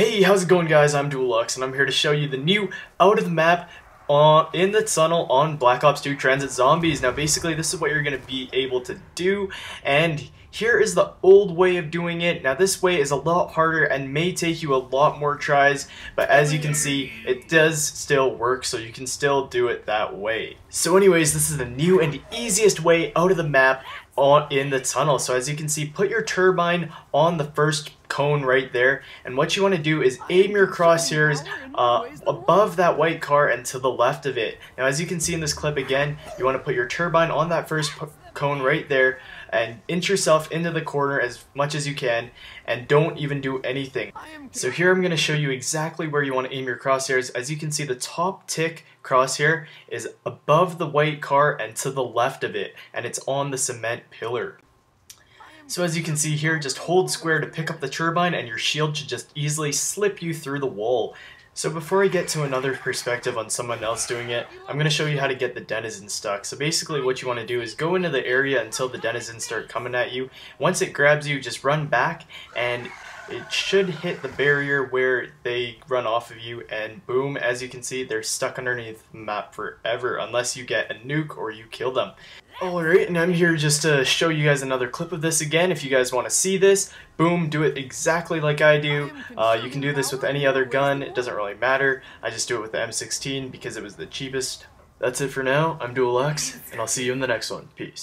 Hey, how's it going guys? I'm Dualux and I'm here to show you the new out of the map uh, in the tunnel on Black Ops 2 TranZit Zombies. Now basically this is what you're going to be able to do and here is the old way of doing it. Now this way is a lot harder and may take you a lot more tries but as you can see it does still work so you can still do it that way. So anyways this is the new and easiest way out of the map on in the tunnel. So as you can see put your turbine on the first cone right there. And what you want to do is aim your crosshairs uh, above that white car and to the left of it. Now as you can see in this clip again, you want to put your turbine on that first cone right there and inch yourself into the corner as much as you can and don't even do anything. So here I'm going to show you exactly where you want to aim your crosshairs. As you can see the top tick crosshair is above the white car and to the left of it and it's on the cement pillar. So as you can see here, just hold square to pick up the turbine and your shield should just easily slip you through the wall. So before I get to another perspective on someone else doing it, I'm going to show you how to get the denizen stuck. So basically what you want to do is go into the area until the denizens start coming at you. Once it grabs you, just run back and it should hit the barrier where they run off of you and boom, as you can see, they're stuck underneath the map forever unless you get a nuke or you kill them. Alright, and I'm here just to show you guys another clip of this again. If you guys want to see this, boom, do it exactly like I do. Uh, you can do this with any other gun, it doesn't really matter. I just do it with the M16 because it was the cheapest. That's it for now, I'm Dualux, and I'll see you in the next one. Peace.